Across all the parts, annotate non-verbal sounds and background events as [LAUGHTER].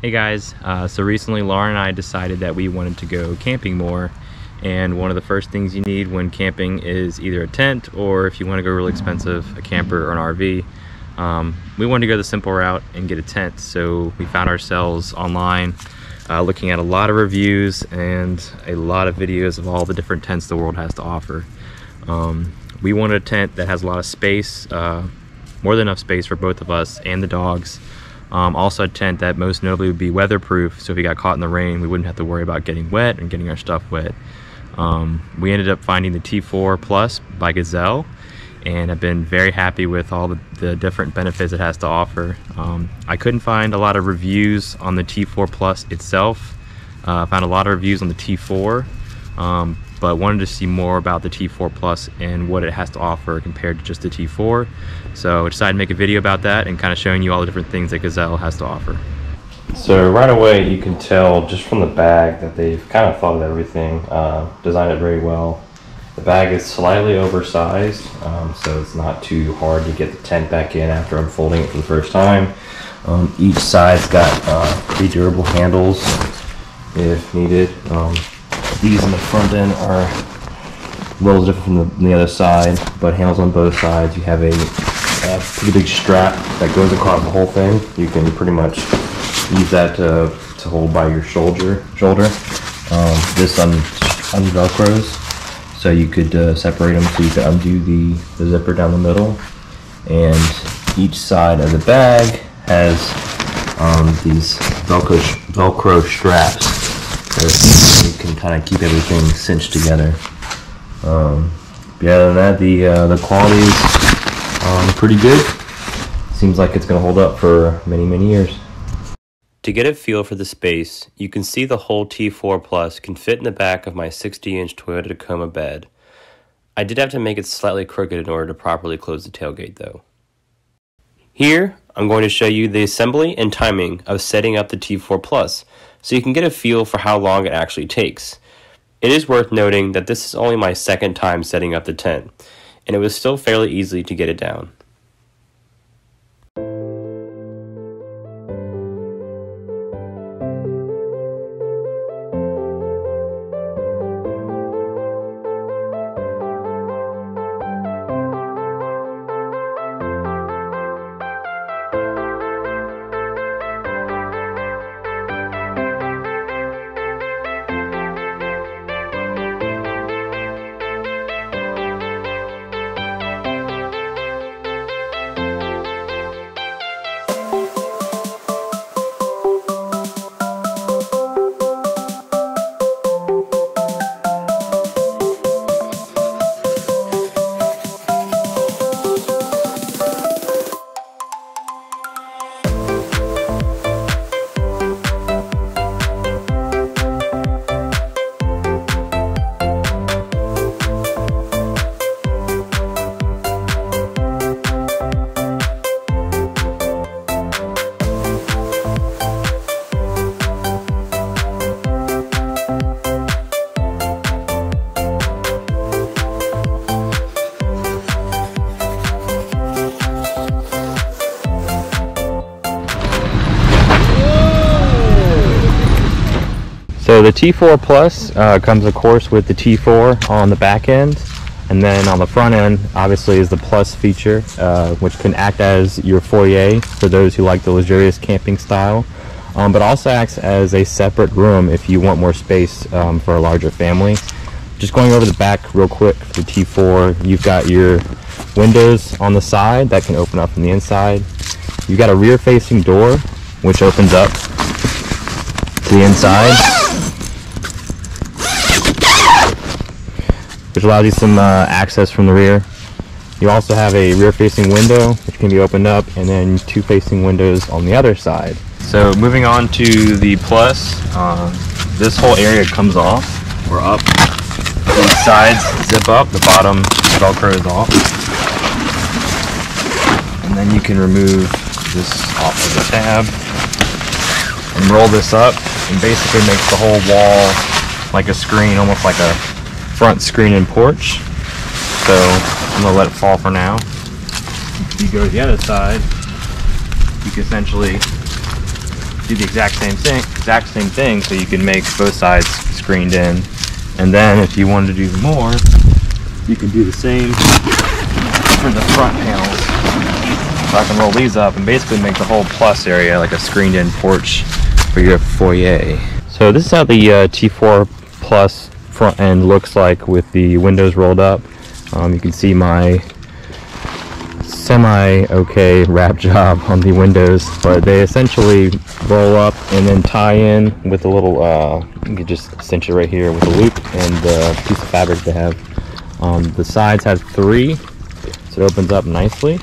Hey guys, uh, so recently Laura and I decided that we wanted to go camping more and one of the first things you need when camping is either a tent or if you want to go really expensive, a camper or an RV. Um, we wanted to go the simple route and get a tent so we found ourselves online uh, looking at a lot of reviews and a lot of videos of all the different tents the world has to offer. Um, we wanted a tent that has a lot of space, uh, more than enough space for both of us and the dogs. Um, also a tent that most notably would be weatherproof, so if we got caught in the rain, we wouldn't have to worry about getting wet and getting our stuff wet. Um, we ended up finding the T4 Plus by Gazelle and have been very happy with all the, the different benefits it has to offer. Um, I couldn't find a lot of reviews on the T4 Plus itself. Uh, I found a lot of reviews on the T4, um, but wanted to see more about the T4 Plus and what it has to offer compared to just the T4. So I decided to make a video about that and kind of showing you all the different things that Gazelle has to offer. So right away you can tell just from the bag that they've kind of thought of everything, uh, designed it very well. The bag is slightly oversized, um, so it's not too hard to get the tent back in after unfolding it for the first time. Um, each side's got uh, pretty durable handles if needed. Um, these in the front end are a little different from the, from the other side, but handles on both sides. You have a, a pretty big strap that goes across the whole thing. You can pretty much use that to, to hold by your shoulder. Shoulder. Um, this un, unvelcros, so you could uh, separate them. So you could undo the, the zipper down the middle, and each side of the bag has um, these Velcro Velcro straps you can kind of keep everything cinched together. Um, yeah, other than that, the uh, the quality is um, pretty good. Seems like it's going to hold up for many many years. To get a feel for the space, you can see the whole T4 Plus can fit in the back of my 60-inch Toyota Tacoma bed. I did have to make it slightly crooked in order to properly close the tailgate though. Here, I'm going to show you the assembly and timing of setting up the T4 Plus, so you can get a feel for how long it actually takes. It is worth noting that this is only my second time setting up the tent, and it was still fairly easy to get it down. So the T4 Plus uh, comes of course with the T4 on the back end and then on the front end obviously is the Plus feature uh, which can act as your foyer for those who like the luxurious camping style um, but also acts as a separate room if you want more space um, for a larger family. Just going over the back real quick for the T4 you've got your windows on the side that can open up from the inside. You've got a rear facing door which opens up to the inside which allows you some uh, access from the rear. You also have a rear facing window which can be opened up and then two facing windows on the other side. So moving on to the Plus, uh, this whole area comes off or up. These sides zip up, the bottom velcro is off. And then you can remove this off of the tab and roll this up and basically makes the whole wall like a screen, almost like a front screen and porch. So I'm gonna let it fall for now. If you go to the other side, you can essentially do the exact same thing, exact same thing, so you can make both sides screened in. And then if you wanted to do more, you can do the same for the front panels. So I can roll these up and basically make the whole plus area like a screened in porch for your foyer. So this is how the uh, T4 Plus front end looks like with the windows rolled up. Um, you can see my semi okay wrap [LAUGHS] job on the windows, but they essentially roll up and then tie in with a little, uh, you can just cinch it right here with a loop and the piece of fabric they have. Um, the sides have three, so it opens up nicely.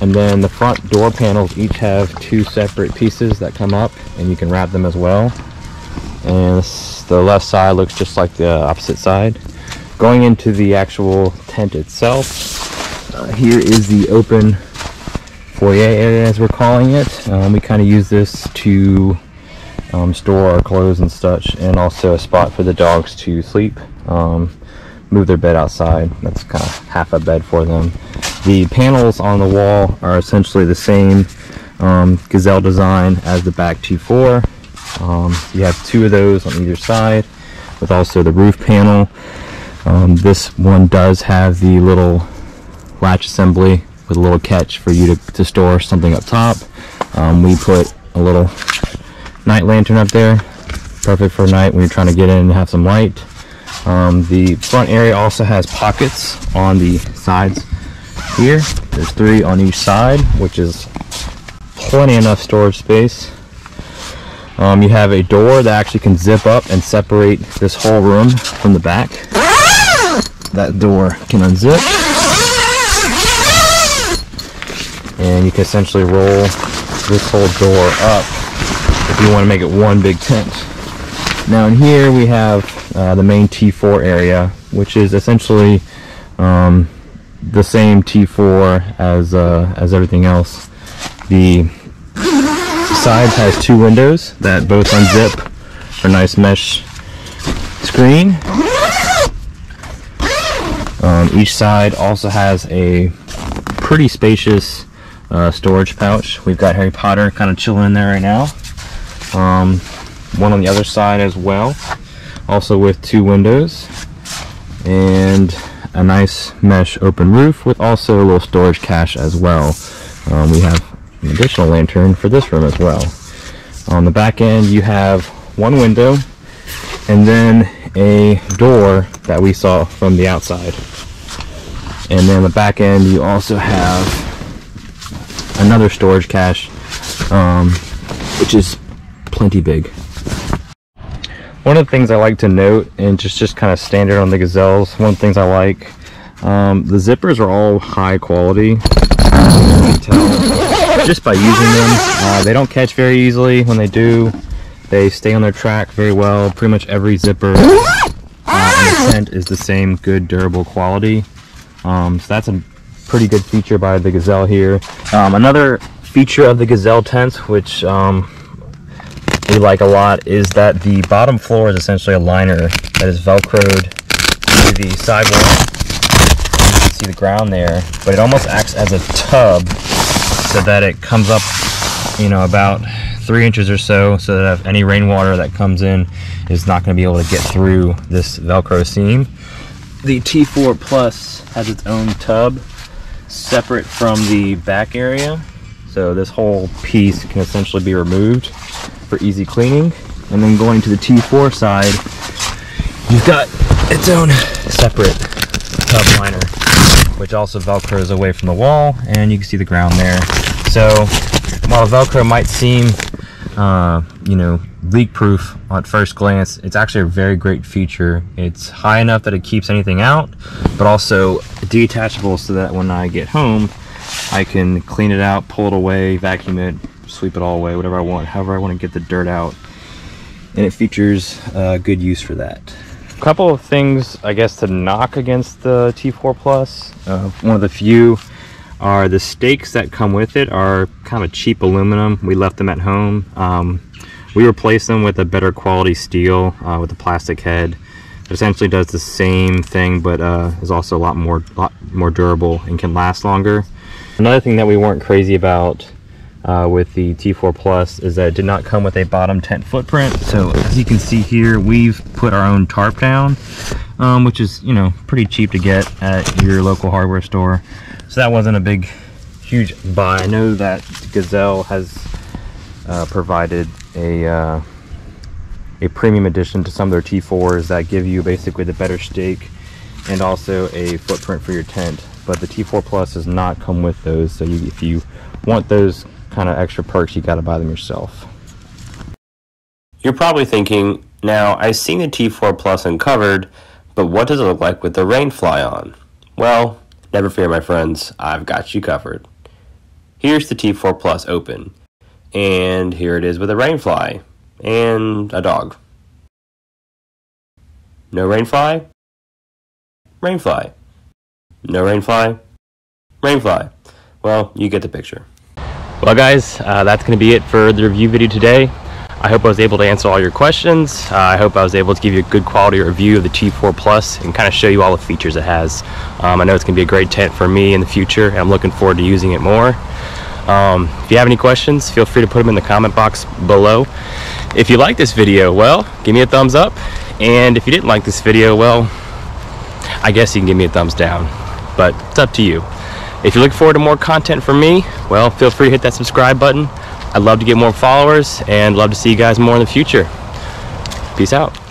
And then the front door panels each have two separate pieces that come up and you can wrap them as well. And the left side looks just like the opposite side. Going into the actual tent itself, uh, here is the open foyer area as we're calling it. Um, we kind of use this to um, store our clothes and such and also a spot for the dogs to sleep. Um, move their bed outside. That's kind of half a bed for them. The panels on the wall are essentially the same um, Gazelle design as the back T4. Um, you have two of those on either side with also the roof panel. Um, this one does have the little latch assembly with a little catch for you to, to store something up top. Um, we put a little night lantern up there, perfect for night when you're trying to get in and have some light. Um, the front area also has pockets on the sides here. There's three on each side, which is plenty enough storage space. Um, you have a door that actually can zip up and separate this whole room from the back. That door can unzip. And you can essentially roll this whole door up if you want to make it one big tent. Now in here we have uh, the main T4 area, which is essentially um, the same T4 as uh, as everything else. The sides has two windows that both unzip for nice mesh screen. Um, each side also has a pretty spacious uh, storage pouch. We've got Harry Potter kind of chilling in there right now. Um, one on the other side as well, also with two windows and a nice mesh open roof with also a little storage cache as well. Um, we have an additional lantern for this room as well. On the back end you have one window and then a door that we saw from the outside. And then the back end you also have another storage cache um, which is plenty big. One of the things I like to note, and just, just kind of standard on the Gazelles, one of the things I like, um, the zippers are all high quality. Just by using them. Uh, they don't catch very easily. When they do, they stay on their track very well. Pretty much every zipper uh, tent is the same good durable quality. Um, so that's a pretty good feature by the Gazelle here. Um, another feature of the Gazelle tents, which um, we like a lot, is that the bottom floor is essentially a liner that is velcroed to the sidewall. You can see the ground there, but it almost acts as a tub so that it comes up, you know, about three inches or so, so that if any rainwater that comes in is not going to be able to get through this Velcro seam. The T4 Plus has its own tub separate from the back area. So this whole piece can essentially be removed for easy cleaning. And then going to the T4 side, you've got its own separate tub liner, which also velcros away from the wall, and you can see the ground there. So while Velcro might seem, uh, you know, leak proof at first glance, it's actually a very great feature. It's high enough that it keeps anything out, but also detachable so that when I get home, I can clean it out, pull it away, vacuum it, sweep it all away, whatever I want, however I want to get the dirt out. And it features uh, good use for that. A couple of things, I guess, to knock against the T4 Plus. Uh, one of the few are the stakes that come with it are kind of cheap aluminum. We left them at home. Um, we replaced them with a better quality steel uh, with a plastic head. It essentially does the same thing, but uh, is also a lot more, lot more durable and can last longer. Another thing that we weren't crazy about uh, with the T4 Plus is that it did not come with a bottom tent footprint. So as you can see here, we've put our own tarp down, um, which is, you know, pretty cheap to get at your local hardware store. So that wasn't a big, huge buy. I know that Gazelle has uh, provided a, uh, a premium addition to some of their T4s that give you basically the better stake and also a footprint for your tent. But the T4 Plus does not come with those. So you, if you want those kind of extra perks, you got to buy them yourself. You're probably thinking, now I've seen the T4 Plus uncovered, but what does it look like with the Rainfly on? Well, never fear my friends, I've got you covered. Here's the T4 Plus open, and here it is with a Rainfly and a dog. No Rainfly? Rainfly. No Rainfly? Rainfly. Well, you get the picture. Well guys, uh, that's going to be it for the review video today. I hope I was able to answer all your questions. Uh, I hope I was able to give you a good quality review of the T4 Plus and kind of show you all the features it has. Um, I know it's going to be a great tent for me in the future and I'm looking forward to using it more. Um, if you have any questions, feel free to put them in the comment box below. If you like this video, well, give me a thumbs up. And if you didn't like this video, well, I guess you can give me a thumbs down, but it's up to you. If you're looking forward to more content from me, well, feel free to hit that subscribe button. I'd love to get more followers and love to see you guys more in the future. Peace out.